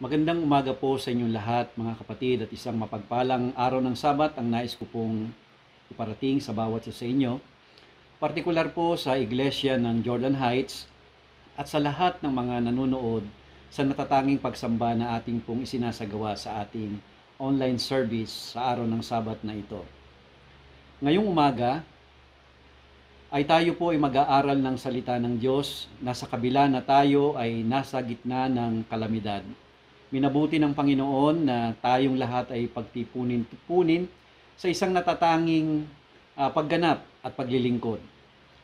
Magandang umaga po sa inyong lahat mga kapatid at isang mapagpalang araw ng Sabat ang nais ko pong iparating sa bawat isa sa inyo. Partikular po sa iglesia ng Jordan Heights at sa lahat ng mga nanonood sa natatanging pagsamba na ating pong isinasagawa sa ating online service sa araw ng Sabat na ito. Ngayong umaga ay tayo po ay mag-aaral ng salita ng Diyos na sa kabila na tayo ay nasa gitna ng kalamidad. Minabuti ng Panginoon na tayong lahat ay pagtipunin-tipunin sa isang natatanging ah, pagganap at paglilingkod.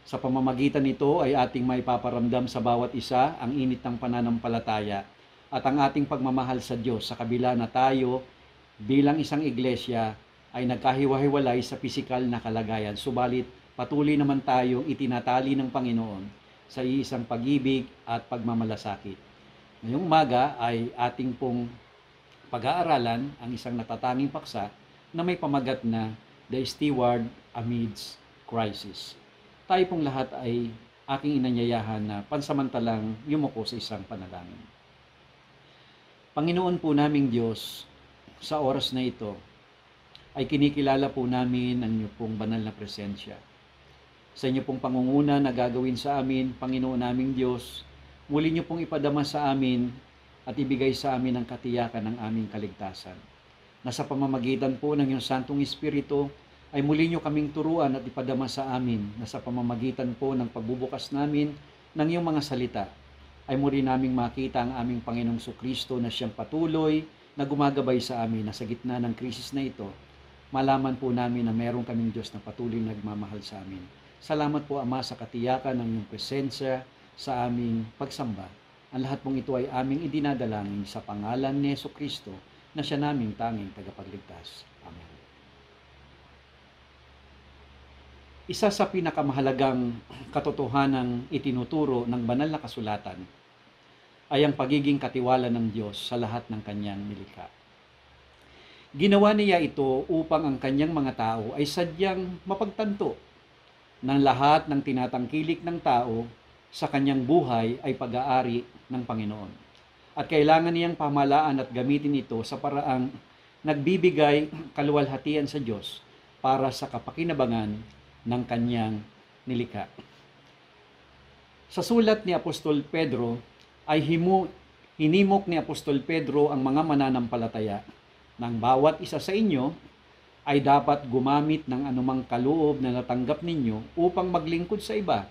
Sa pamamagitan nito ay ating may paparamdam sa bawat isa ang init ng pananampalataya at ang ating pagmamahal sa Diyos sa kabila na tayo bilang isang iglesia ay nagkahiwa-hiwalay sa pisikal na kalagayan. Subalit patuloy naman tayong itinatali ng Panginoon sa iisang pag-ibig at pagmamalasakit. Ngayong umaga ay ating pong pag-aaralan ang isang natatanging paksa na may pamagat na The Steward Amidst Crisis. Tayo pong lahat ay aking inanyayahan na pansamantalang yumuko sa isang panalangin. Panginoon po naming Diyos, sa oras na ito, ay kinikilala po namin ang inyo pong banal na presensya. Sa inyo pong pangunguna na gagawin sa amin, Panginoon naming Diyos, muli niyo pong ipadama sa amin at ibigay sa amin ang katiyakan ng aming kaligtasan. Na sa pamamagitan po ng iyong Santong Espiritu, ay muli niyo kaming turuan at ipadama sa amin na sa pamamagitan po ng pagbubukas namin ng iyong mga salita, ay muli naming makita ang aming Panginoong Kristo na siyang patuloy na gumagabay sa amin na sa gitna ng krisis na ito, malaman po namin na meron kaming Diyos na patuloy na nagmamahal sa amin. Salamat po Ama sa katiyakan ng iyong presensya sa aming pagsamba. Ang lahat pong ito ay aming idinadalangin sa pangalan ni Yeso Kristo na siya naming tanging tagapagligtas. Amen. Isa sa pinakamahalagang katotohanan itinuturo ng banal na kasulatan ay ang pagiging katiwala ng Diyos sa lahat ng kanyang nilikha. Ginawa niya ito upang ang kanyang mga tao ay sadyang mapagtanto ng lahat ng tinatangkilik ng tao sa kanyang buhay ay pag-aari ng Panginoon. At kailangan niyang pamalaan at gamitin ito sa paraang nagbibigay kaluwalhatian sa Diyos para sa kapakinabangan ng kanyang nilikha. Sa sulat ni Apostol Pedro ay himu, hinimok ni Apostol Pedro ang mga mananampalataya ng bawat isa sa inyo ay dapat gumamit ng anumang kaloob na natanggap ninyo upang maglingkod sa iba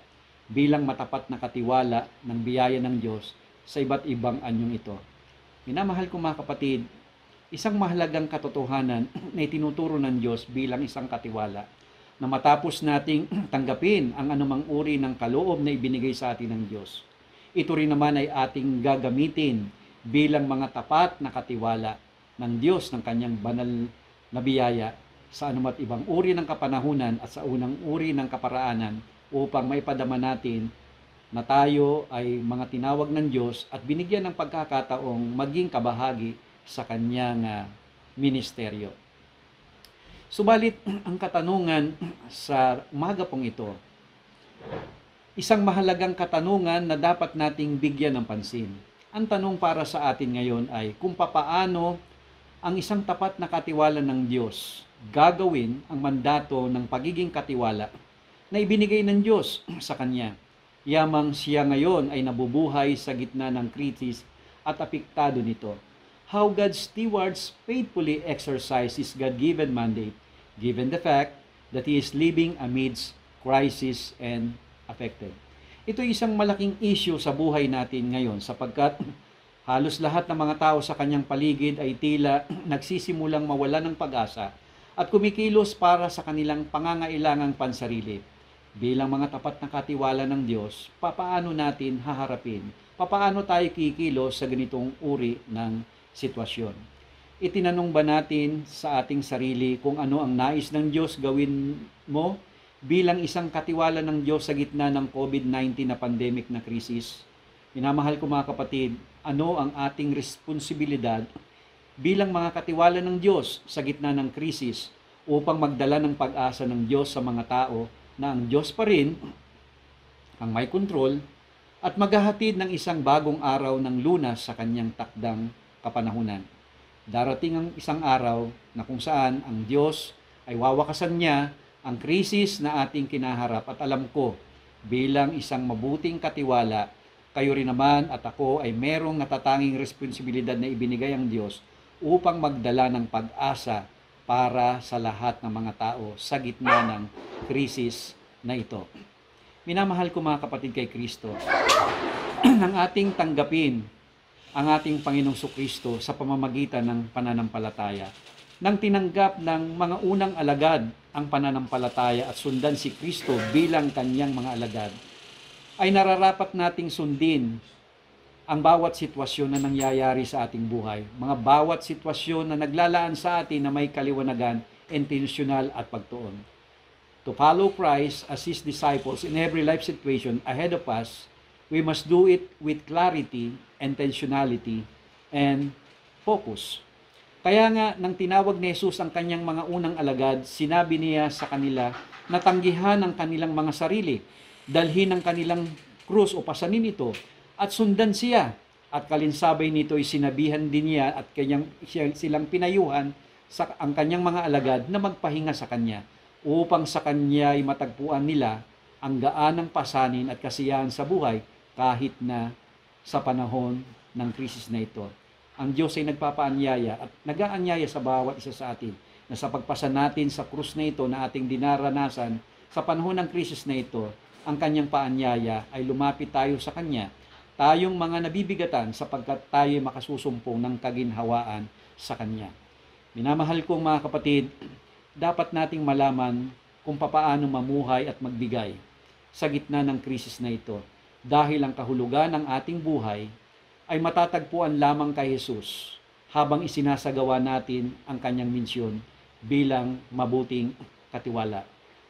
bilang matapat na katiwala ng biyaya ng Diyos sa iba't ibang anyong ito. Minamahal ko mga kapatid, isang mahalagang katotohanan na itinuturo ng Diyos bilang isang katiwala na matapos nating tanggapin ang anumang uri ng kaloob na ibinigay sa atin ng Diyos. Ito rin naman ay ating gagamitin bilang mga tapat na katiwala ng Diyos ng kanyang banal na biyaya sa anumat ibang uri ng kapanahunan at sa unang uri ng kaparaanan upang maipadama natin na tayo ay mga tinawag ng Diyos at binigyan ng pagkakataong maging kabahagi sa kanyang ah, ministeryo. Subalit, ang katanungan sa umaga pong ito, isang mahalagang katanungan na dapat nating bigyan ng pansin. Ang tanong para sa atin ngayon ay kung papaano ang isang tapat na katiwala ng Diyos gagawin ang mandato ng pagiging katiwala na ibinigay ng Diyos sa Kanya. Yamang siya ngayon ay nabubuhay sa gitna ng krisis at apektado nito. How God's stewards faithfully exercise His God-given mandate given the fact that He is living amidst crisis and affected. Ito ay isang malaking issue sa buhay natin ngayon sapagkat halos lahat ng mga tao sa kanyang paligid ay tila nagsisimulang mawala ng pag-asa at kumikilos para sa kanilang pangangailangang pansarili. Bilang mga tapat na katiwala ng Diyos, papaano natin haharapin? Papaano tayo kikilos sa ganitong uri ng sitwasyon? Itinanong ba natin sa ating sarili kung ano ang nais ng Diyos gawin mo bilang isang katiwala ng Diyos sa gitna ng COVID-19 na pandemic na krisis? Minamahal ko mga kapatid, ano ang ating responsibilidad bilang mga katiwala ng Diyos sa gitna ng krisis upang magdala ng pag-asa ng Diyos sa mga tao ang Diyos pa rin ang may kontrol at maghahatid ng isang bagong araw ng lunas sa kanyang takdang kapanahunan. Darating ang isang araw na kung saan ang Diyos ay wawakasan niya ang krisis na ating kinaharap at alam ko bilang isang mabuting katiwala, kayo rin naman at ako ay merong natatanging responsibilidad na ibinigay ang Diyos upang magdala ng pag-asa para sa lahat ng mga tao sa gitna ng krisis na ito. Minamahal ko mga kapatid kay Kristo, nang ating tanggapin ang ating Panginoong Kristo sa pamamagitan ng pananampalataya. Nang tinanggap ng mga unang alagad ang pananampalataya at sundan si Kristo bilang kanyang mga alagad, ay nararapat nating sundin ang bawat sitwasyon na nangyayari sa ating buhay. Mga bawat sitwasyon na naglalaan sa atin na may kaliwanagan, intentional at pagtuon. To follow Christ as His disciples in every life situation ahead of us, we must do it with clarity, intentionality, and focus. Kaya nga, nang tinawag ni Jesus ang kanyang mga unang alagad, sinabi niya sa kanila na tanggihan ang kanilang mga sarili, dalhin ang kanilang krus o pasanin ito, at sundan siya. At kalinsabay nito ay sinabihan din niya at kanyang, silang pinayuhan sa ang kanyang mga alagad na magpahinga sa kanya upang sa kanya ay matagpuan nila ang gaan ng pasanin at kasiyahan sa buhay kahit na sa panahon ng krisis na ito. Ang Diyos ay nagpapaanyaya at nagaanyaya sa bawat isa sa atin na sa pagpasa natin sa krus na ito na ating dinaranasan sa panahon ng krisis na ito, ang kanyang paanyaya ay lumapit tayo sa kanya, tayong mga nabibigatan sapagkat tayo makasusumpong ng kaginhawaan sa kanya. Minamahal kong mga kapatid, dapat nating malaman kung papaano mamuhay at magbigay sa gitna ng krisis na ito dahil ang kahulugan ng ating buhay ay matatagpuan lamang kay Jesus habang isinasagawa natin ang kanyang misyon bilang mabuting katiwala.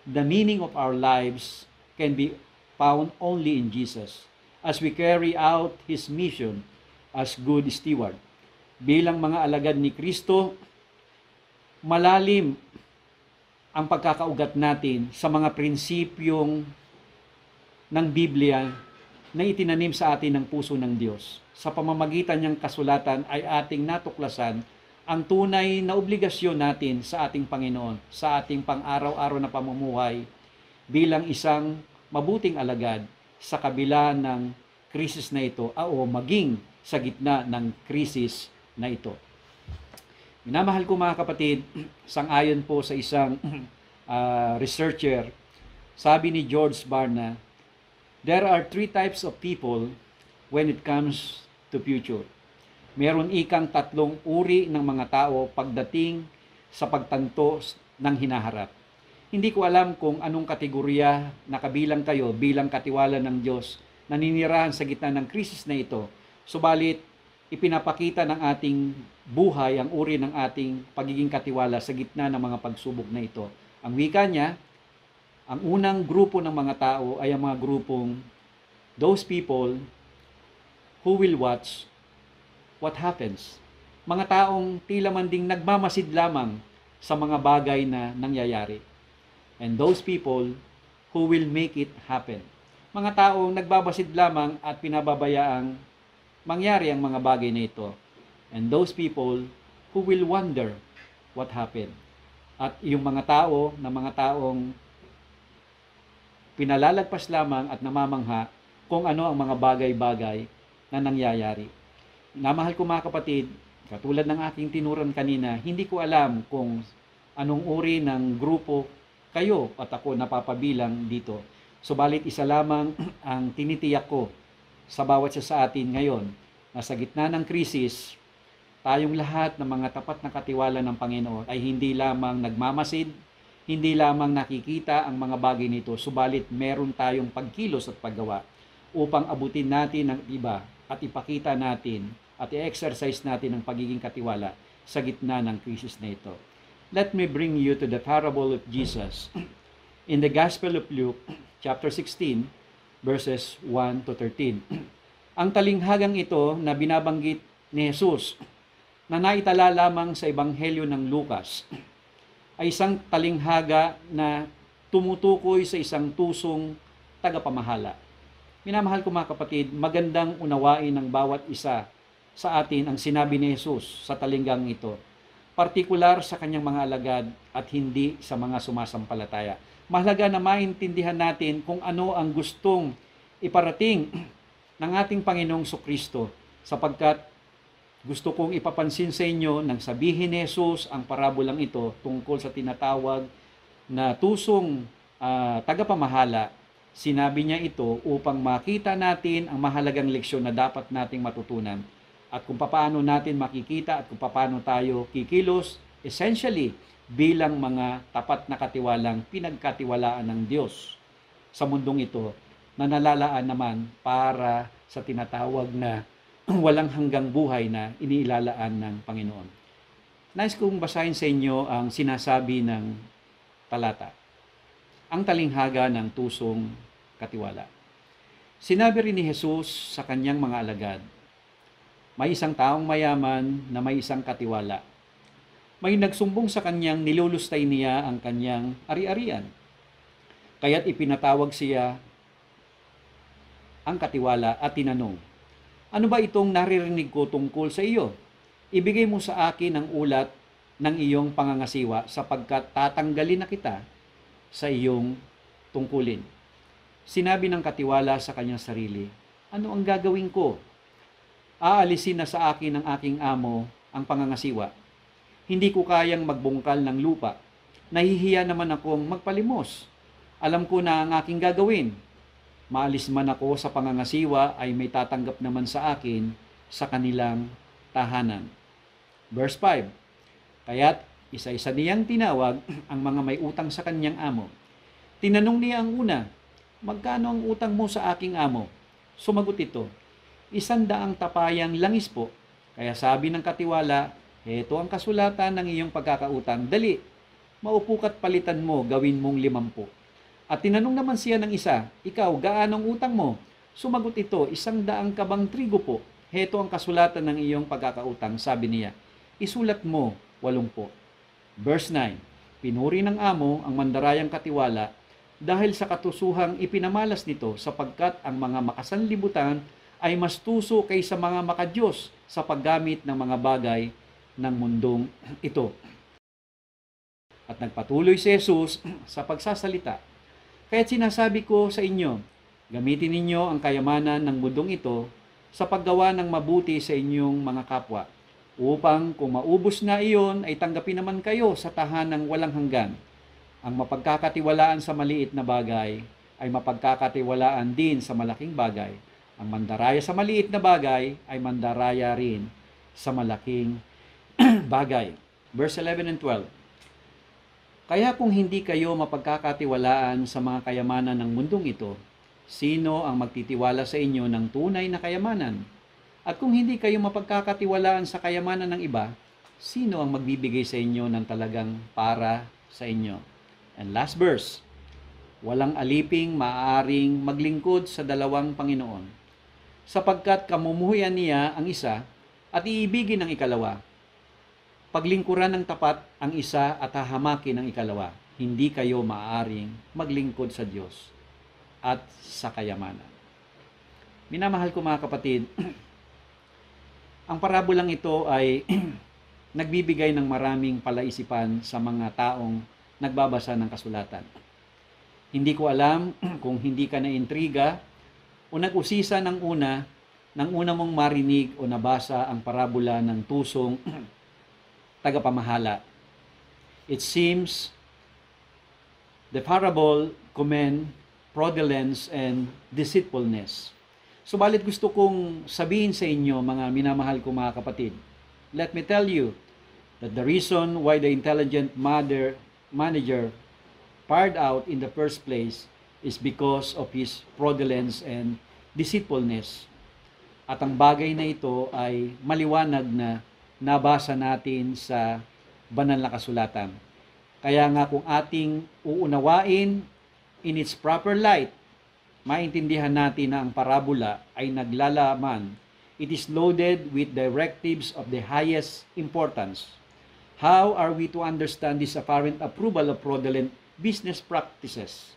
The meaning of our lives can be found only in Jesus as we carry out His mission as good steward. Bilang mga alagad ni Kristo, malalim ang pagkakaugat natin sa mga prinsipyong ng Biblia na itinanim sa atin ng puso ng Diyos. Sa pamamagitan niyang kasulatan ay ating natuklasan ang tunay na obligasyon natin sa ating Panginoon, sa ating pang-araw-araw na pamumuhay bilang isang mabuting alagad sa kabila ng krisis na ito o maging sa gitna ng krisis na ito. Minamahal ko mga kapatid, sang-ayon po sa isang uh, researcher, sabi ni George Barna, There are three types of people when it comes to future. Meron ikang tatlong uri ng mga tao pagdating sa pagtanto ng hinaharap. Hindi ko alam kung anong kategorya na kabilang kayo bilang katiwala ng Diyos na ninirahan sa gitna ng krisis na ito. Subalit, ipinapakita ng ating buhay ang uri ng ating pagiging katiwala sa gitna ng mga pagsubok na ito. Ang wika niya, ang unang grupo ng mga tao ay ang mga grupong those people who will watch what happens. Mga taong tila man ding nagmamasid lamang sa mga bagay na nangyayari. And those people who will make it happen. Mga taong nagbabasid lamang at pinababayaang mangyari ang mga bagay na ito. And those people who will wonder what happened. At yung mga tao na mga taong pinalalagpas lamang at namamangha kung ano ang mga bagay-bagay na nangyayari. Namahal ko mga kapatid, katulad ng aking tinuran kanina, hindi ko alam kung anong uri ng grupo kayo at ako napapabilang dito. Subalit isa lamang ang tinitiyak ko sa bawat isa sa atin ngayon na sa gitna ng krisis, tayong lahat ng mga tapat na katiwala ng Panginoon ay hindi lamang nagmamasid, hindi lamang nakikita ang mga bagay nito, subalit meron tayong pagkilos at paggawa upang abutin natin ang iba at ipakita natin at i-exercise natin ang pagiging katiwala sa gitna ng krisis na ito. Let me bring you to the parable of Jesus in the Gospel of Luke, chapter 16, verses 1 to 13. Ang talinghagang ito na binabanggit ni Jesus na naitala lamang sa Ebanghelyo ng Lucas ay isang talinghaga na tumutukoy sa isang tusong tagapamahala. Minamahal ko mga kapatid, magandang unawain ng bawat isa sa atin ang sinabi ni Jesus sa talinggang ito, partikular sa kanyang mga alagad at hindi sa mga sumasampalataya. Mahalaga na maintindihan natin kung ano ang gustong iparating ng ating Panginoong Sokristo sapagkat gusto kong ipapansin sa inyo nang sabihin ni Jesus ang parabolang ito tungkol sa tinatawag na tusong uh, tagapamahala. Sinabi niya ito upang makita natin ang mahalagang leksyon na dapat nating matutunan at kung paano natin makikita at kung paano tayo kikilos essentially bilang mga tapat na katiwalang pinagkatiwalaan ng Diyos sa mundong ito na nalalaan naman para sa tinatawag na walang hanggang buhay na inilalaan ng Panginoon. Nice kong basahin sa inyo ang sinasabi ng talata. Ang talinghaga ng tusong katiwala. Sinabi rin ni Jesus sa kanyang mga alagad, may isang taong mayaman na may isang katiwala. May nagsumbong sa kanyang nilulustay niya ang kanyang ari-arian. Kaya't ipinatawag siya ang katiwala at tinanong, Ano ba itong naririnig ko tungkol sa iyo? Ibigay mo sa akin ang ulat ng iyong pangangasiwa sapagkat tatanggalin na kita sa iyong tungkulin. Sinabi ng katiwala sa kanyang sarili, Ano ang gagawin ko? Aalisin na sa akin ng aking amo ang pangangasiwa. Hindi ko kayang magbungkal ng lupa. Nahihiya naman akong magpalimos. Alam ko na ang aking gagawin. Maalis man ako sa pangangasiwa ay may tatanggap naman sa akin sa kanilang tahanan. Verse 5. Kaya't isa-isa niyang tinawag ang mga may utang sa kanyang amo. Tinanong niya ang una, magkano ang utang mo sa aking amo? Sumagot ito, isandaang tapayang langis po. Kaya sabi ng katiwala, heto ang kasulatan ng iyong pagkakautang. Dali, maupo ka't palitan mo, gawin mong limampu. At tinanong naman siya ng isa, ikaw, gaanong utang mo? Sumagot ito, isang daang kabang trigo po. Heto ang kasulatan ng iyong pagkakautang, sabi niya. Isulat mo, walumpo. Verse 9, Pinuri ng amo ang mandarayang katiwala dahil sa katusuhang ipinamalas nito sapagkat ang mga makasanlibutan ay mas tuso kaysa mga makadiyos sa paggamit ng mga bagay ng mundong ito. At nagpatuloy si Jesus sa pagsasalita. Kaya't sinasabi ko sa inyo, gamitin ninyo ang kayamanan ng mundong ito sa paggawa ng mabuti sa inyong mga kapwa, upang kung maubos na iyon ay tanggapin naman kayo sa tahanang walang hanggan. Ang mapagkakatiwalaan sa maliit na bagay ay mapagkakatiwalaan din sa malaking bagay ang mandaraya sa maliit na bagay ay mandaraya rin sa malaking bagay. Verse 11 and 12. Kaya kung hindi kayo mapagkakatiwalaan sa mga kayamanan ng mundong ito, sino ang magtitiwala sa inyo ng tunay na kayamanan? At kung hindi kayo mapagkakatiwalaan sa kayamanan ng iba, sino ang magbibigay sa inyo ng talagang para sa inyo? And last verse, walang aliping maaaring maglingkod sa dalawang Panginoon sapagkat kamumuhuyan niya ang isa at iibigin ang ikalawa. Paglingkuran ng tapat ang isa at hahamakin ang ikalawa. Hindi kayo maaaring maglingkod sa Diyos at sa kayamanan. Minamahal ko mga kapatid, ang parabolang ito ay nagbibigay ng maraming palaisipan sa mga taong nagbabasa ng kasulatan. Hindi ko alam kung hindi ka na intriga o nag-usisa ng una, nang una mong marinig o nabasa ang parabola ng tusong tagapamahala. It seems the parable commend fraudulence and deceitfulness. Subalit gusto kong sabihin sa inyo, mga minamahal ko mga kapatid, let me tell you that the reason why the intelligent mother manager fired out in the first place is because of his fraudulence and deceitfulness. At ang bagay na ito ay maliwanag na nabasa natin sa banal na kasulatan. Kaya nga kung ating uunawain in its proper light, maintindihan natin na ang parabola ay naglalaman. It is loaded with directives of the highest importance. How are we to understand this apparent approval of fraudulent business practices?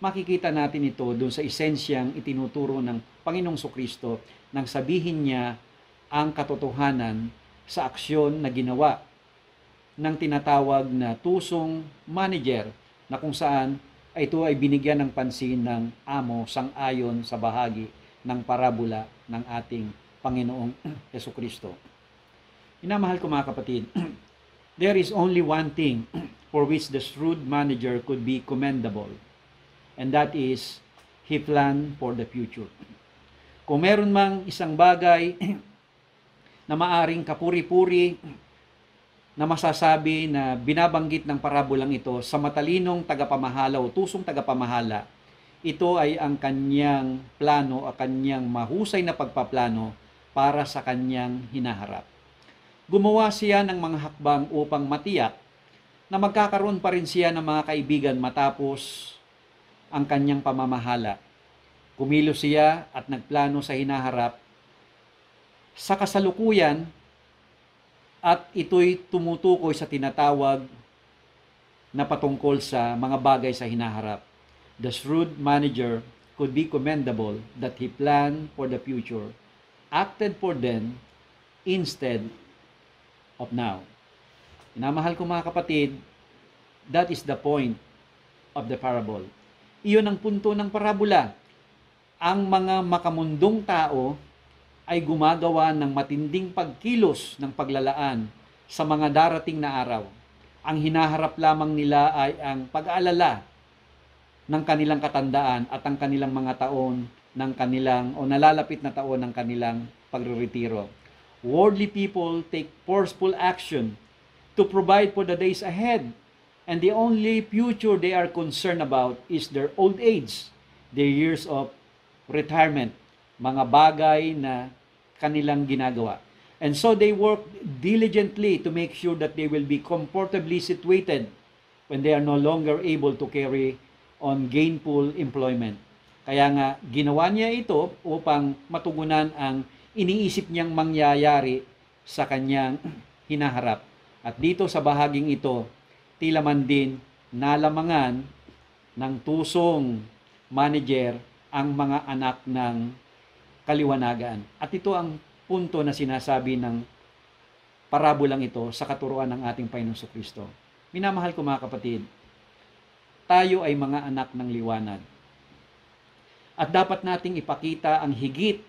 Makikita natin ito doon sa esensyang itinuturo ng Panginoong Sokristo nang sabihin niya ang katotohanan sa aksyon na ginawa ng tinatawag na tusong manager na kung saan ito ay binigyan ng pansin ng amo sang-ayon sa bahagi ng parabola ng ating Panginoong Yeso Kristo. Inamahal ko mga kapatid, there is only one thing for which the shrewd manager could be commendable, and that is he planned for the future. Kung meron mang isang bagay na maaring kapuri-puri na masasabi na binabanggit ng parabolang ito sa matalinong tagapamahala o tusong tagapamahala, ito ay ang kanyang plano o kanyang mahusay na pagpaplano para sa kanyang hinaharap. Gumawa siya ng mga hakbang upang matiyak na magkakaroon pa rin siya ng mga kaibigan matapos ang kanyang pamamahala. Kumilos siya at nagplano sa hinaharap sa kasalukuyan at ito'y tumutukoy sa tinatawag na patungkol sa mga bagay sa hinaharap. The shrewd manager could be commendable that he planned for the future, acted for them instead of now. Inamahal ko mga kapatid, that is the point of the parable. Iyon ang punto ng parabola. Ang mga makamundong tao ay gumagawa ng matinding pagkilos ng paglalaan sa mga darating na araw. Ang hinaharap lamang nila ay ang pag-aalala ng kanilang katandaan at ang kanilang mga taon ng kanilang o nalalapit na taon ng kanilang pagreretiro. Worldly people take forceful action to provide for the days ahead and the only future they are concerned about is their old age, their years of retirement, mga bagay na kanilang ginagawa. And so they work diligently to make sure that they will be comfortably situated when they are no longer able to carry on gainful employment. Kaya nga, ginawa niya ito upang matugunan ang iniisip niyang mangyayari sa kanyang hinaharap. At dito sa bahaging ito, tila man din nalamangan ng tusong manager ang mga anak ng kaliwanagan. At ito ang punto na sinasabi ng parabolang ito sa katuruan ng ating Panginoon Kristo. Minamahal ko mga kapatid, tayo ay mga anak ng liwanag. At dapat nating ipakita ang higit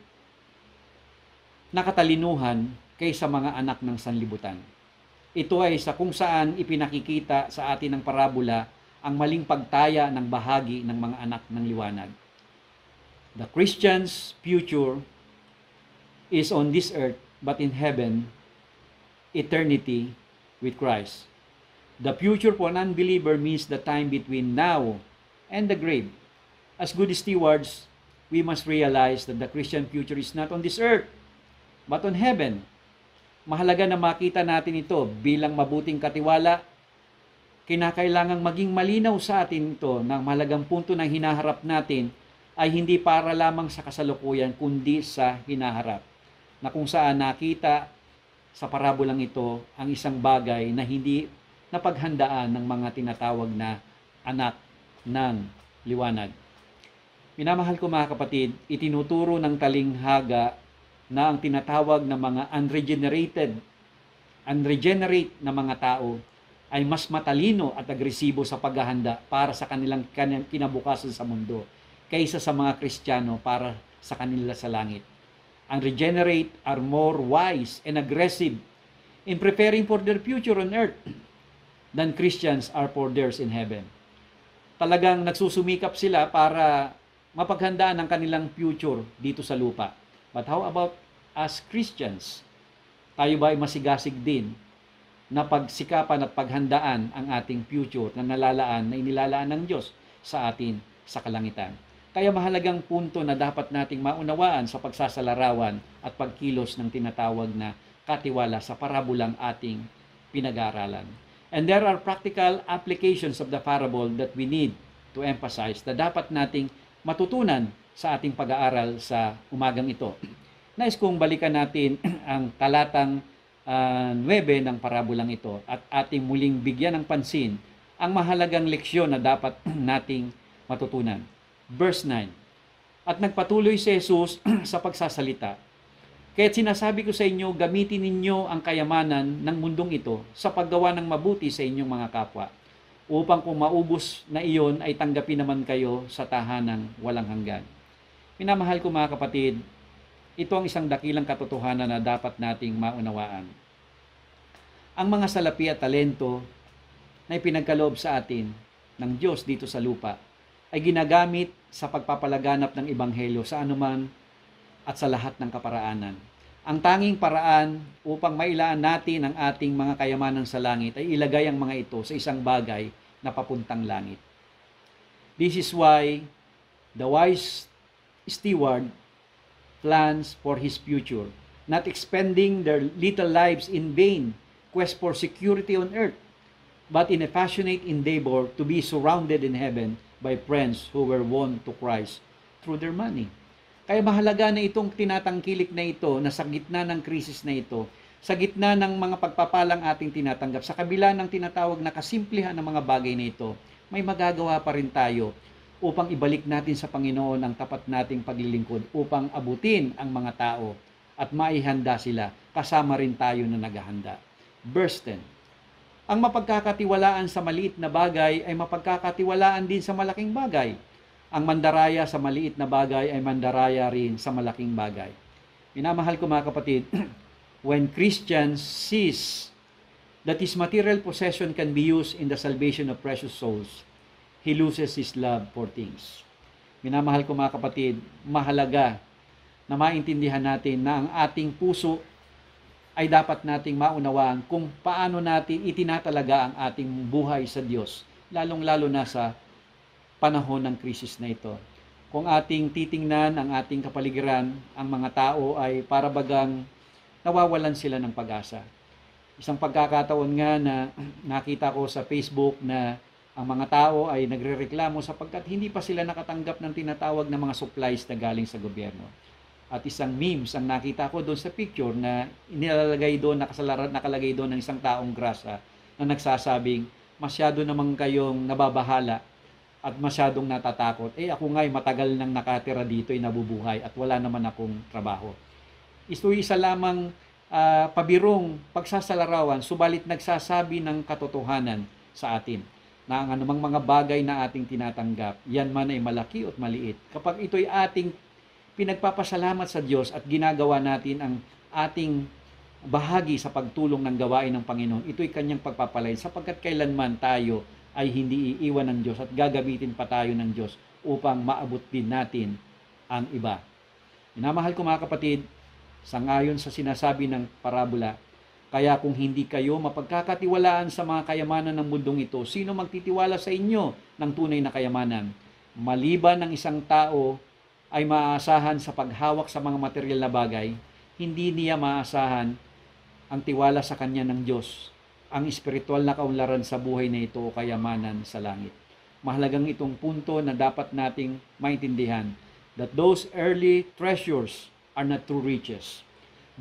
na katalinuhan kaysa mga anak ng sanlibutan. Ito ay sa kung saan ipinakikita sa atin ng parabola ang maling pagtaya ng bahagi ng mga anak ng liwanag. The Christian's future is on this earth, but in heaven, eternity with Christ. The future for an unbeliever means the time between now and the grave. As good stewards, we must realize that the Christian future is not on this earth, but on heaven. Mahalaga na makita natin ito bilang mabuting katiwala. Kinakailangang maging malinaw sa atin ito ng mahalagang punto ng hinaharap natin ay hindi para lamang sa kasalukuyan kundi sa hinaharap na kung saan nakita sa parabolang ito ang isang bagay na hindi napaghandaan ng mga tinatawag na anak ng liwanag. Minamahal ko mga kapatid, itinuturo ng talinghaga na ang tinatawag na mga unregenerated, unregenerate na mga tao ay mas matalino at agresibo sa paghahanda para sa kanilang kinabukasan sa mundo kaysa sa mga Kristiyano para sa kanila sa langit. Ang regenerate are more wise and aggressive in preparing for their future on earth than Christians are for theirs in heaven. Talagang nagsusumikap sila para mapaghandaan ang kanilang future dito sa lupa. But how about as Christians? Tayo ba ay masigasig din na pagsikapan at paghandaan ang ating future na nalalaan, na inilalaan ng Diyos sa atin sa kalangitan? Kaya mahalagang punto na dapat nating maunawaan sa pagsasalarawan at pagkilos ng tinatawag na katiwala sa parabolang ating pinag-aaralan. And there are practical applications of the parable that we need to emphasize na dapat nating matutunan sa ating pag-aaral sa umagang ito. Nais kong balikan natin ang talatang uh, ah, 9 ng parabolang ito at ating muling bigyan ng pansin ang mahalagang leksyon na dapat nating matutunan verse 9. At nagpatuloy si Jesus sa pagsasalita. Kaya sinasabi ko sa inyo, gamitin ninyo ang kayamanan ng mundong ito sa paggawa ng mabuti sa inyong mga kapwa, upang kung maubos na iyon ay tanggapin naman kayo sa tahanang walang hanggan. Minamahal ko mga kapatid, ito ang isang dakilang katotohanan na dapat nating maunawaan. Ang mga salapi at talento na ipinagkaloob sa atin ng Diyos dito sa lupa ay ginagamit sa pagpapalaganap ng Ebanghelyo sa anuman at sa lahat ng kaparaanan. Ang tanging paraan upang mailaan natin ang ating mga kayamanan sa langit ay ilagay ang mga ito sa isang bagay na papuntang langit. This is why the wise steward plans for his future, not expending their little lives in vain quest for security on earth, but in a passionate endeavor to be surrounded in heaven by friends who were won to Christ through their money. Kaya mahalaga na itong tinatangkilik na ito na sa gitna ng krisis na ito, sa gitna ng mga pagpapalang ating tinatanggap, sa kabila ng tinatawag na kasimplihan ng mga bagay na ito, may magagawa pa rin tayo upang ibalik natin sa Panginoon ang tapat nating paglilingkod upang abutin ang mga tao at maihanda sila kasama rin tayo na naghahanda. Verse 10. Ang mapagkakatiwalaan sa maliit na bagay ay mapagkakatiwalaan din sa malaking bagay. Ang mandaraya sa maliit na bagay ay mandaraya rin sa malaking bagay. Minamahal ko mga kapatid, when Christians sees that his material possession can be used in the salvation of precious souls, he loses his love for things. Minamahal ko mga kapatid, mahalaga na maintindihan natin na ang ating puso ay dapat nating maunawaan kung paano natin itinatalaga ang ating buhay sa Diyos, lalong-lalo na sa panahon ng krisis na ito. Kung ating titingnan ang ating kapaligiran, ang mga tao ay para bagang nawawalan sila ng pag-asa. Isang pagkakataon nga na nakita ko sa Facebook na ang mga tao ay nagrereklamo sapagkat hindi pa sila nakatanggap ng tinatawag na mga supplies na galing sa gobyerno at isang memes ang nakita ko doon sa picture na inilalagay doon, nakalagay doon ng isang taong grasa na nagsasabing, masyado naman kayong nababahala at masyadong natatakot. Eh ako nga'y matagal nang nakatira dito ay nabubuhay at wala naman akong trabaho. Ito isa lamang uh, pabirong pagsasalarawan, subalit nagsasabi ng katotohanan sa atin na ang anumang mga bagay na ating tinatanggap, yan man ay malaki o maliit. Kapag ito'y ating pinagpapasalamat sa Diyos at ginagawa natin ang ating bahagi sa pagtulong ng gawain ng Panginoon, ito'y kanyang pagpapalain sapagkat kailanman tayo ay hindi iiwan ng Diyos at gagamitin pa tayo ng Diyos upang maabot din natin ang iba. Minamahal ko mga kapatid, sangayon sa sinasabi ng parabola, kaya kung hindi kayo mapagkakatiwalaan sa mga kayamanan ng mundong ito, sino magtitiwala sa inyo ng tunay na kayamanan? Maliban ng isang tao ay maaasahan sa paghawak sa mga material na bagay, hindi niya maaasahan ang tiwala sa kanya ng Diyos, ang espiritual na kaunlaran sa buhay na ito o kayamanan sa langit. Mahalagang itong punto na dapat nating maintindihan that those early treasures are not true riches.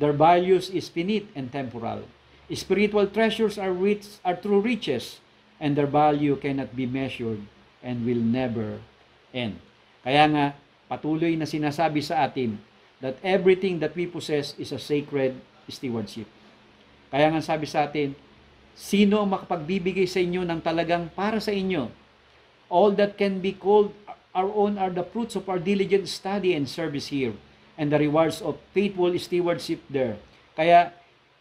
Their values is finite and temporal. Spiritual treasures are rich, are true riches, and their value cannot be measured and will never end. Kaya nga, patuloy na sinasabi sa atin that everything that we possess is a sacred stewardship. Kaya nga sabi sa atin, sino ang makapagbibigay sa inyo ng talagang para sa inyo? All that can be called our own are the fruits of our diligent study and service here and the rewards of faithful stewardship there. Kaya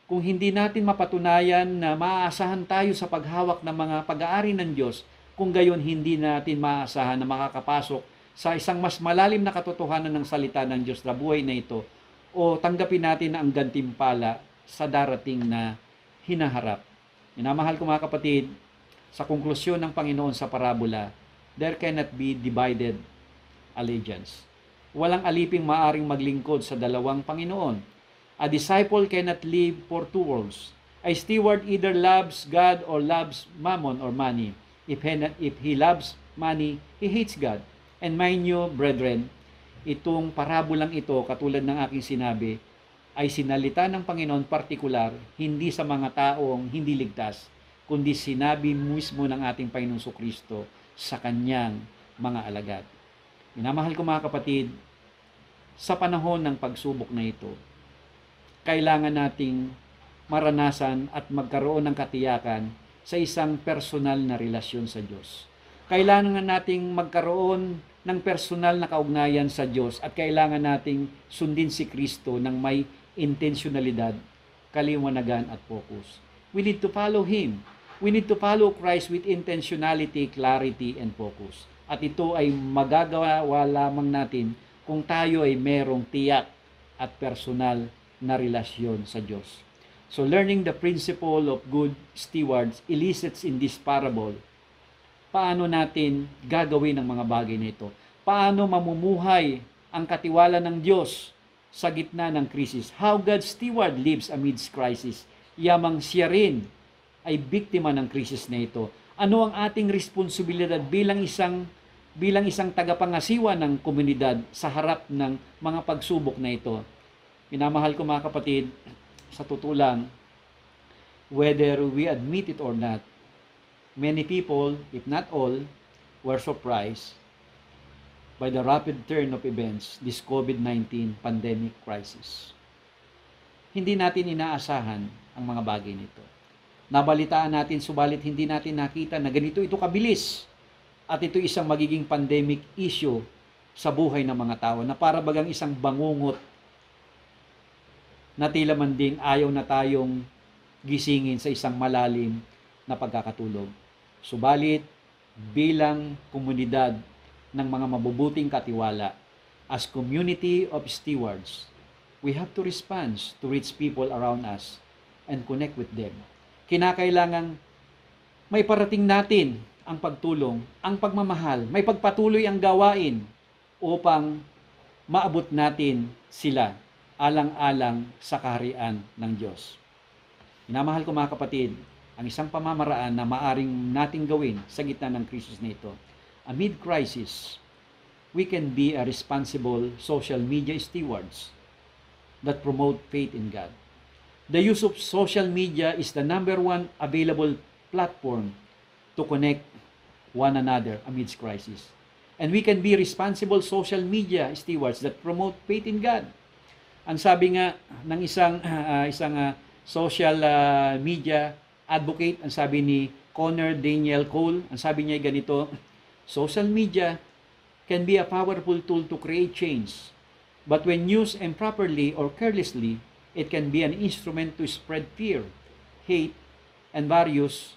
kung hindi natin mapatunayan na maaasahan tayo sa paghawak ng mga pag-aari ng Diyos, kung gayon hindi natin maaasahan na makakapasok sa isang mas malalim na katotohanan ng salita ng Diyos na buhay na ito o tanggapin natin na ang gantimpala sa darating na hinaharap. Minamahal ko mga kapatid, sa konklusyon ng Panginoon sa parabola, there cannot be divided allegiance. Walang aliping maaring maglingkod sa dalawang Panginoon. A disciple cannot live for two worlds. A steward either loves God or loves mammon or money. If he, if he loves money, he hates God. And mind you, brethren, itong parabolang ito, katulad ng aking sinabi, ay sinalita ng Panginoon partikular, hindi sa mga taong hindi ligtas, kundi sinabi mismo ng ating Panginoong Kristo sa kanyang mga alagad. Minamahal ko mga kapatid, sa panahon ng pagsubok na ito, kailangan nating maranasan at magkaroon ng katiyakan sa isang personal na relasyon sa Diyos. Kailangan nating magkaroon ng personal na kaugnayan sa Diyos at kailangan nating sundin si Kristo ng may intentionalidad, kaliwanagan at focus. We need to follow Him. We need to follow Christ with intentionality, clarity, and focus. At ito ay magagawa lamang natin kung tayo ay merong tiyak at personal na relasyon sa Diyos. So learning the principle of good stewards elicits in this parable paano natin gagawin ang mga bagay na ito. Paano mamumuhay ang katiwala ng Diyos sa gitna ng krisis. How God's steward lives amidst crisis. Yamang siya rin ay biktima ng krisis na ito. Ano ang ating responsibilidad bilang isang bilang isang tagapangasiwa ng komunidad sa harap ng mga pagsubok na ito? Minamahal ko mga kapatid, sa tutulang, whether we admit it or not, many people, if not all, were surprised by the rapid turn of events, this COVID-19 pandemic crisis. Hindi natin inaasahan ang mga bagay nito. Nabalitaan natin, subalit hindi natin nakita na ganito ito kabilis. At ito isang magiging pandemic issue sa buhay ng mga tao na para bagang isang bangungot na tila man ding ayaw na tayong gisingin sa isang malalim na pagkakatulog. Subalit, bilang komunidad ng mga mabubuting katiwala, as community of stewards, we have to respond to reach people around us and connect with them. Kinakailangang may parating natin ang pagtulong, ang pagmamahal, may pagpatuloy ang gawain upang maabot natin sila alang-alang sa kaharian ng Diyos. Minamahal ko mga kapatid, ang isang pamamaraan na maaring nating gawin sa gitna ng krisis na ito. Amid crisis, we can be a responsible social media stewards that promote faith in God. The use of social media is the number one available platform to connect one another amidst crisis. And we can be responsible social media stewards that promote faith in God. Ang sabi nga ng isang uh, isang uh, social uh, media advocate, ang sabi ni Connor Daniel Cole, ang sabi niya ganito, social media can be a powerful tool to create change. But when used improperly or carelessly, it can be an instrument to spread fear, hate, and various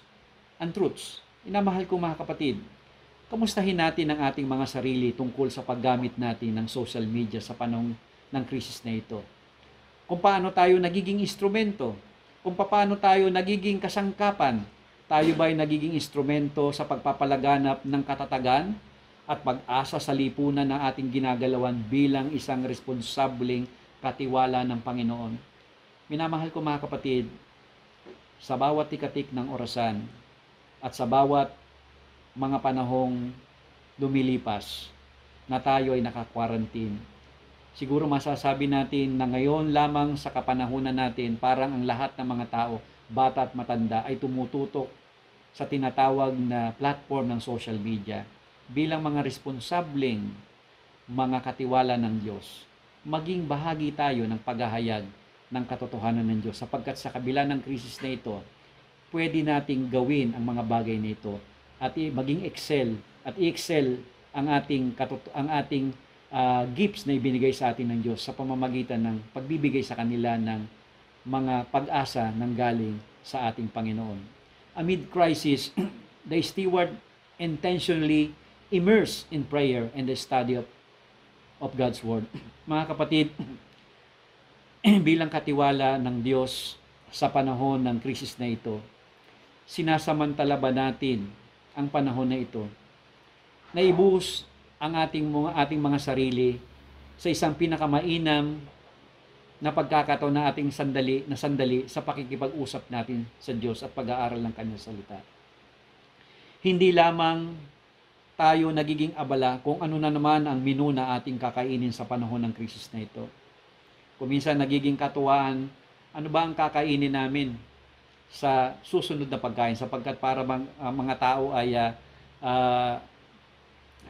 untruths. Inamahal ko mga kapatid, kamustahin natin ang ating mga sarili tungkol sa paggamit natin ng social media sa panahon ng krisis na ito. Kung paano tayo nagiging instrumento, kung paano tayo nagiging kasangkapan, tayo ba ay nagiging instrumento sa pagpapalaganap ng katatagan at pag-asa sa lipunan ng ating ginagalawan bilang isang responsableng katiwala ng Panginoon. Minamahal ko mga kapatid, sa bawat tikatik ng orasan at sa bawat mga panahong lumilipas na tayo ay naka-quarantine, siguro masasabi natin na ngayon lamang sa kapanahunan natin, parang ang lahat ng mga tao, bata at matanda, ay tumututok sa tinatawag na platform ng social media bilang mga responsableng mga katiwala ng Diyos, maging bahagi tayo ng paghahayag ng katotohanan ng Diyos sapagkat sa kabila ng krisis na ito, pwede nating gawin ang mga bagay na ito at maging excel at i-excel ang ating ang ating uh, gifts na ibinigay sa atin ng Diyos sa pamamagitan ng pagbibigay sa kanila ng mga pag-asa ng galing sa ating Panginoon. Amid crisis, the steward intentionally immersed in prayer and the study of, of God's Word. Mga kapatid, bilang katiwala ng Diyos sa panahon ng krisis na ito, sinasamantala ba natin ang panahon na ito na ibuhos ang ating mga ating mga sarili sa isang pinakamainam na pagkakataon na ating sandali na sandali sa pakikipag-usap natin sa Diyos at pag-aaral ng kanyang salita. Hindi lamang tayo nagiging abala kung ano na naman ang menu na ating kakainin sa panahon ng krisis na ito. Kung minsan nagiging katuwaan, ano ba ang kakainin namin sa susunod na pagkain sapagkat para bang uh, mga tao ay uh,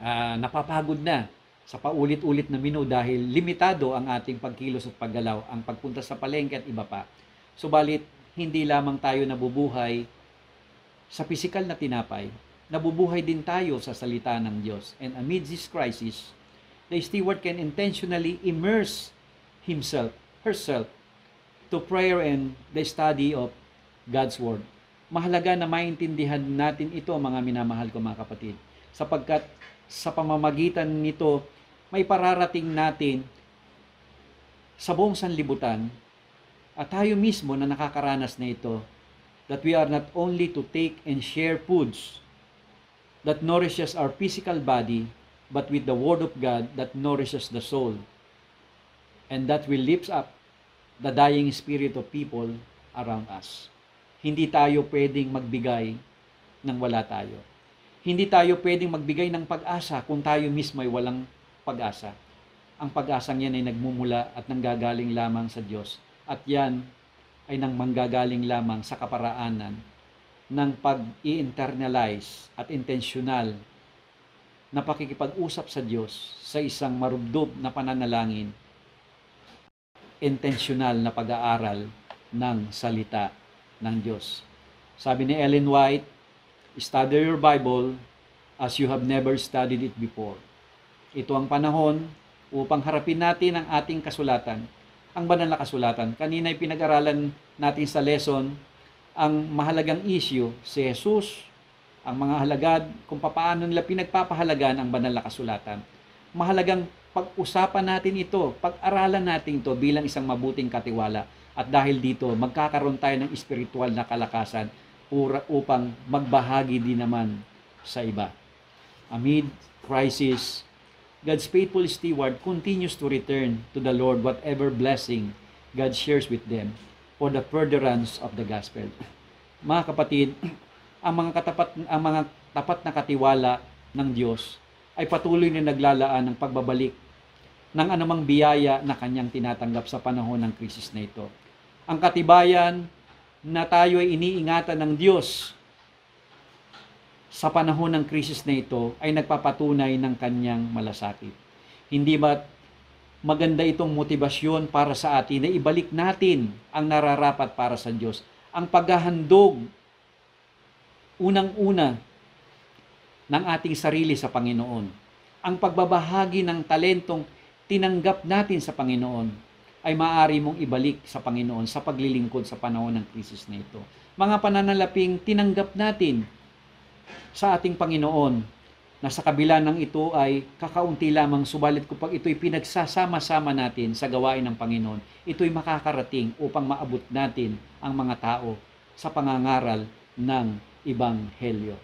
uh, napapagod na sa paulit-ulit na menu dahil limitado ang ating pagkilos at paggalaw, ang pagpunta sa palengke at iba pa. Subalit, hindi lamang tayo nabubuhay sa pisikal na tinapay, nabubuhay din tayo sa salita ng Diyos. And amid this crisis, the steward can intentionally immerse himself, herself, to prayer and the study of God's Word. Mahalaga na maintindihan natin ito, mga minamahal ko mga kapatid, sapagkat sa pamamagitan nito, may pararating natin sa buong sanlibutan at tayo mismo na nakakaranas na ito that we are not only to take and share foods that nourishes our physical body but with the word of God that nourishes the soul and that will lift up the dying spirit of people around us. Hindi tayo pwedeng magbigay ng wala tayo. Hindi tayo pwedeng magbigay ng pag-asa kung tayo mismo ay walang pag-asa. Ang pag-asang yan ay nagmumula at nanggagaling lamang sa Diyos. At yan ay nang manggagaling lamang sa kaparaanan ng pag-i-internalize at intentional na pakikipag-usap sa Diyos sa isang marubdob na pananalangin, intentional na pag-aaral ng salita ng Diyos. Sabi ni Ellen White, study your Bible as you have never studied it before. Ito ang panahon upang harapin natin ang ating kasulatan, ang banal na kasulatan. Kanina ay pinag-aralan natin sa lesson ang mahalagang issue, si Jesus, ang mga halagad, kung paano nila pinagpapahalagan ang banal na kasulatan. Mahalagang pag-usapan natin ito, pag-aralan natin ito bilang isang mabuting katiwala. At dahil dito, magkakaroon tayo ng espiritual na kalakasan upang magbahagi din naman sa iba. Amid crisis, God's faithful steward continues to return to the Lord whatever blessing God shares with them for the furtherance of the gospel. Mga kapatid, ang mga katapat ang mga tapat na katiwala ng Diyos ay patuloy na naglalaan ng pagbabalik ng anumang biyaya na kanyang tinatanggap sa panahon ng krisis na ito. Ang katibayan na tayo ay iniingatan ng Diyos sa panahon ng krisis na ito ay nagpapatunay ng kanyang malasakit. Hindi ba maganda itong motibasyon para sa atin na ibalik natin ang nararapat para sa Diyos. Ang paghahandog, unang-una, ng ating sarili sa Panginoon. Ang pagbabahagi ng talentong tinanggap natin sa Panginoon ay maaari mong ibalik sa Panginoon sa paglilingkod sa panahon ng krisis na ito. Mga pananalaping tinanggap natin sa ating Panginoon na sa kabila ng ito ay kakaunti lamang subalit kapag ito'y pinagsasama-sama natin sa gawain ng Panginoon, ito'y makakarating upang maabot natin ang mga tao sa pangangaral ng Ibanghelyo.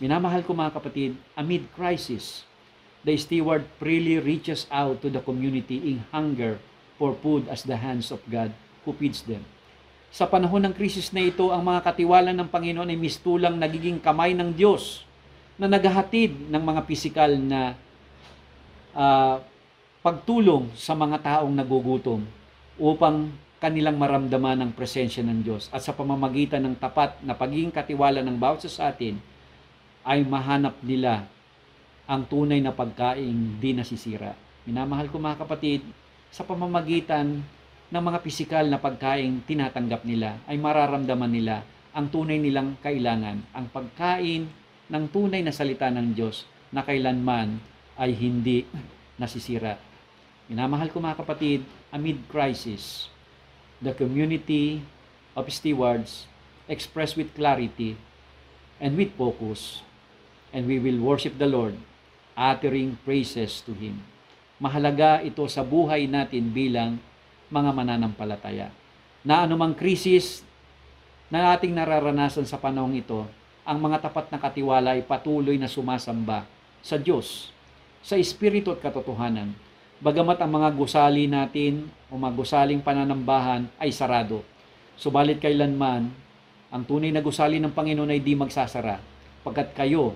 Minamahal ko mga kapatid, amid crisis, the steward freely reaches out to the community in hunger for food as the hands of God who feeds them. Sa panahon ng krisis na ito, ang mga katiwala ng Panginoon ay mistulang nagiging kamay ng Diyos na naghahatid ng mga pisikal na uh, pagtulong sa mga taong nagugutom upang kanilang maramdaman ang presensya ng Diyos. At sa pamamagitan ng tapat na pagiging katiwala ng bawat sa atin, ay mahanap nila ang tunay na pagkain di nasisira. Minamahal ko mga kapatid, sa pamamagitan ng mga pisikal na pagkain tinatanggap nila ay mararamdaman nila ang tunay nilang kailangan, ang pagkain ng tunay na salita ng Diyos na kailanman ay hindi nasisira. Minamahal ko mga kapatid, amid crisis, the community of stewards express with clarity and with focus, and we will worship the Lord, uttering praises to Him. Mahalaga ito sa buhay natin bilang mga mananampalataya. Na anumang krisis na ating nararanasan sa panahong ito, ang mga tapat na katiwala ay patuloy na sumasamba sa Diyos, sa Espiritu at katotohanan. Bagamat ang mga gusali natin o mga gusaling pananambahan ay sarado, subalit kailanman, ang tunay na gusali ng Panginoon ay di magsasara, pagkat kayo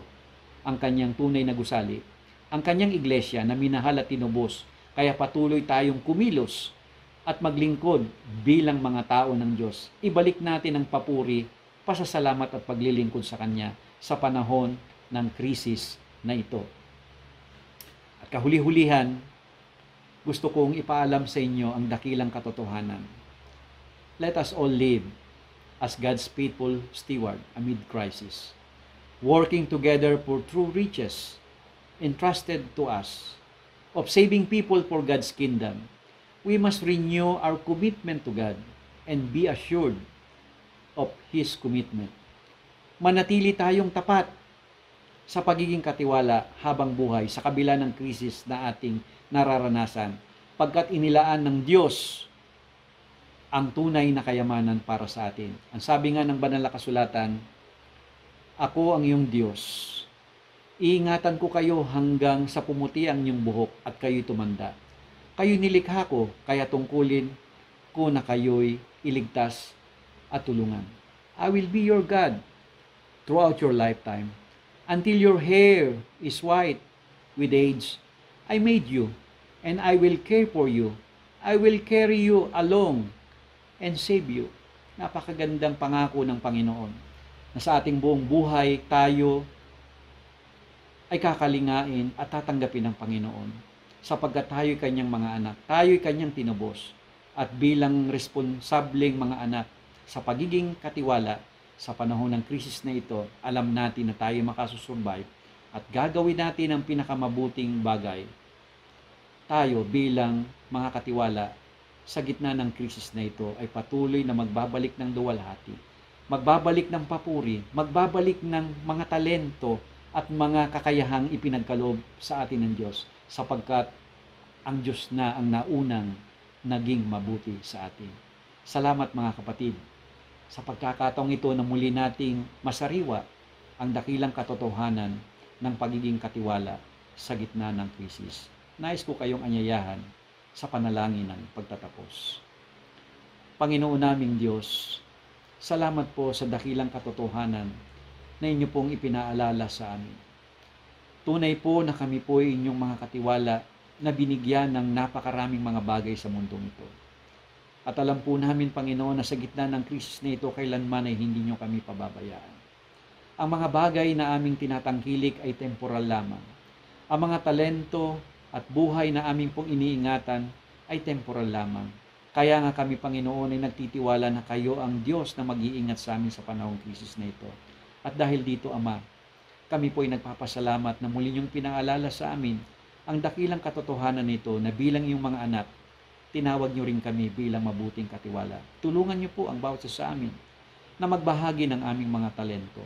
ang kanyang tunay na gusali, ang kanyang iglesia na minahal at tinubos, kaya patuloy tayong kumilos at maglingkod bilang mga tao ng Diyos. Ibalik natin ang papuri, pasasalamat at paglilingkod sa Kanya sa panahon ng krisis na ito. At kahuli-hulihan, gusto kong ipaalam sa inyo ang dakilang katotohanan. Let us all live as God's faithful steward amid crisis, working together for true riches entrusted to us of saving people for God's kingdom. We must renew our commitment to God and be assured of His commitment. Manatili tayong tapat sa pagiging katiwala habang buhay sa kabila ng krisis na ating nararanasan pagkat inilaan ng Diyos ang tunay na kayamanan para sa atin. Ang sabi nga ng banal na kasulatan, Ako ang iyong Diyos. Iingatan ko kayo hanggang sa pumuti ang inyong buhok at kayo'y tumanda. Kayo nilikha ko, kaya tungkulin ko na kayo'y iligtas at tulungan. I will be your God throughout your lifetime. Until your hair is white with age, I made you, and I will care for you. I will carry you along and save you. Napakagandang pangako ng Panginoon na sa ating buong buhay tayo ay kakalingain at tatanggapin ng Panginoon sapagkat tayo'y kanyang mga anak, tayo'y kanyang tinubos at bilang responsableng mga anak sa pagiging katiwala sa panahon ng krisis na ito, alam natin na tayo makasusurvive at gagawin natin ang pinakamabuting bagay. Tayo bilang mga katiwala sa gitna ng krisis na ito ay patuloy na magbabalik ng duwalhati, magbabalik ng papuri, magbabalik ng mga talento at mga kakayahang ipinagkaloob sa atin ng Diyos sapagkat ang Diyos na ang naunang naging mabuti sa atin. Salamat mga kapatid sa pagkakataong ito na muli nating masariwa ang dakilang katotohanan ng pagiging katiwala sa gitna ng krisis. Nais ko kayong anyayahan sa panalangin ng pagtatapos. Panginoon naming Diyos, salamat po sa dakilang katotohanan na inyo pong ipinaalala sa amin. Tunay po na kami po ay inyong mga katiwala na binigyan ng napakaraming mga bagay sa mundong ito. At alam po namin, Panginoon, na sa gitna ng krisis na ito, kailanman ay hindi nyo kami pababayaan. Ang mga bagay na aming tinatangkilik ay temporal lamang. Ang mga talento at buhay na aming pong iniingatan ay temporal lamang. Kaya nga kami, Panginoon, ay nagtitiwala na kayo ang Diyos na mag-iingat sa amin sa panahong krisis na ito. At dahil dito, Ama, kami po ay nagpapasalamat na muli niyong pinaalala sa amin ang dakilang katotohanan nito na bilang yung mga anak, tinawag niyo rin kami bilang mabuting katiwala. Tulungan niyo po ang bawat sa amin na magbahagi ng aming mga talento.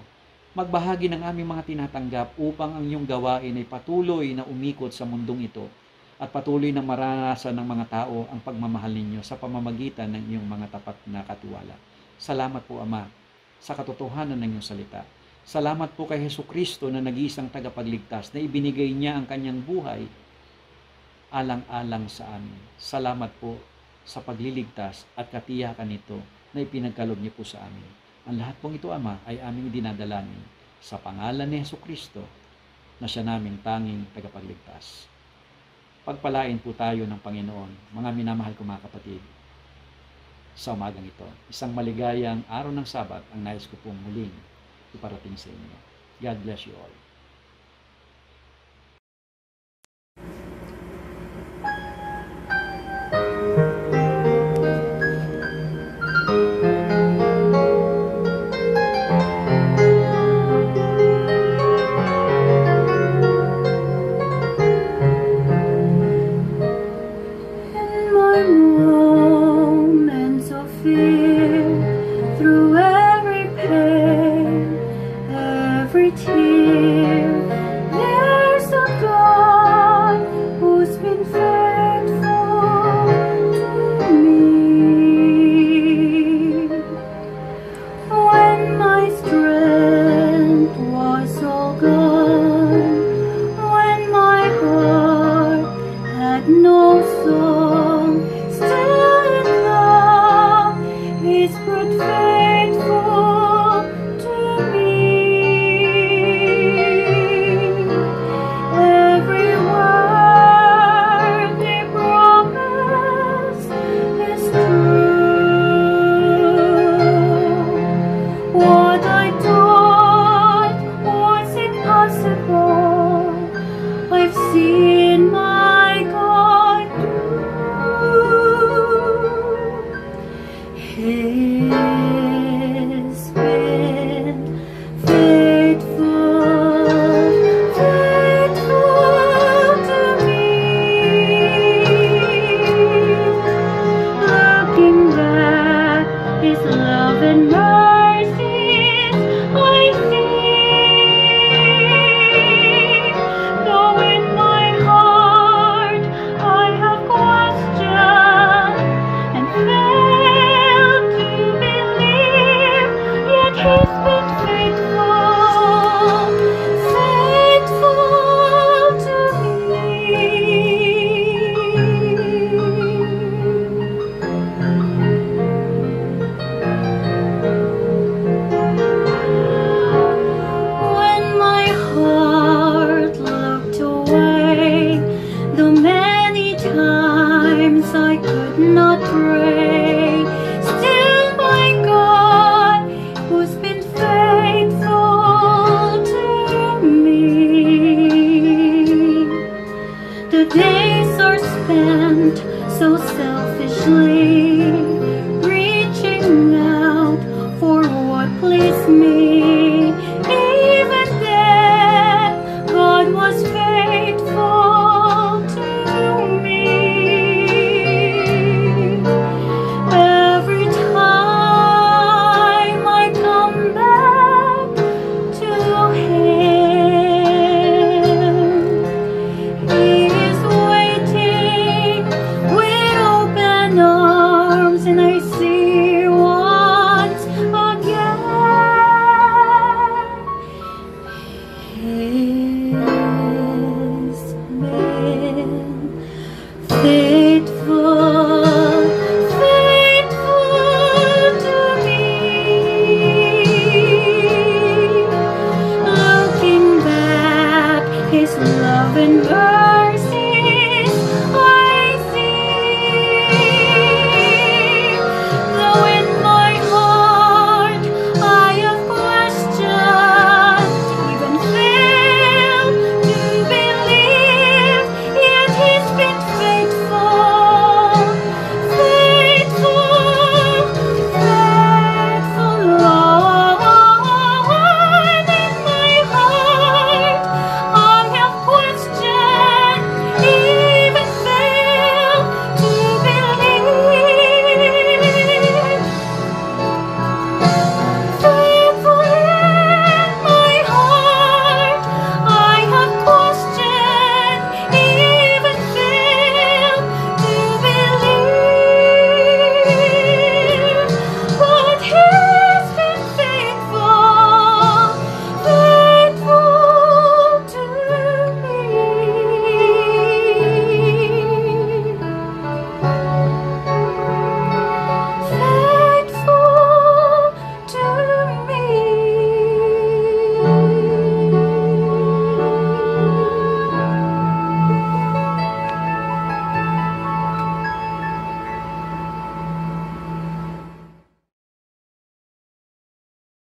Magbahagi ng aming mga tinatanggap upang ang iyong gawain ay patuloy na umikot sa mundong ito at patuloy na maranasan ng mga tao ang pagmamahal ninyo sa pamamagitan ng iyong mga tapat na katiwala. Salamat po, Ama, sa katotohanan ng iyong salita. Salamat po kay Heso Kristo na nag-iisang tagapagligtas na ibinigay niya ang kanyang buhay alang-alang sa amin. Salamat po sa pagliligtas at katiyakan nito na ipinagkalob niyo po sa amin. Ang lahat pong ito, Ama, ay aming dinadalamin sa pangalan ni Heso Kristo na siya naming tanging tagapagligtas. Pagpalain po tayo ng Panginoon, mga minamahal ko mga kapatid, sa umagang ito. Isang maligayang araw ng Sabat ang nais ko pong muling iparating sa inyo. God bless you all.